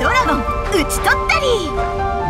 ドラゴン打ち取ったり